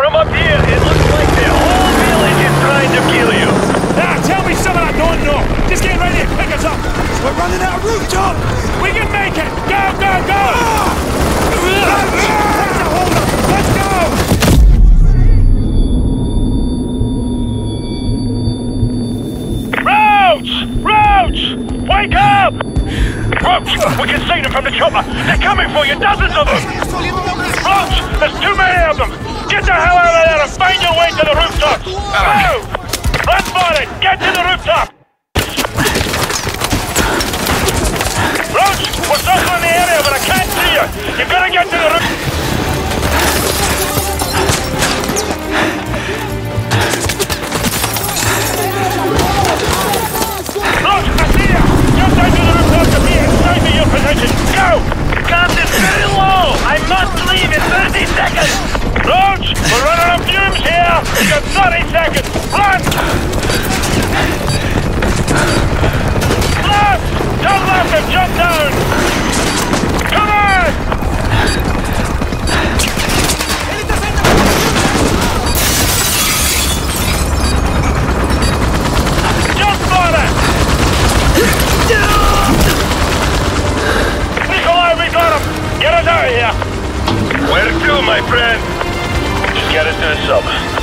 From up here, it looks like the whole village is trying to kill you. Now, tell me something I don't know. Just get ready to pick us up. We're running out of rooftop! We can make it. Go, go, go. Ah! That's a hold up. Let's go. Roach! Roach! Wake up! Roach, we can see them from the chopper. They're coming for you, dozens of them. Roach, there's too many of them. Get the hell out of there and find your way to the rooftops. Move! For it! Get to the rooftop! You got 30 seconds! Run! Jump down! Come on! We got him! Get us out of here! Where to, my friend? Get us to the sub.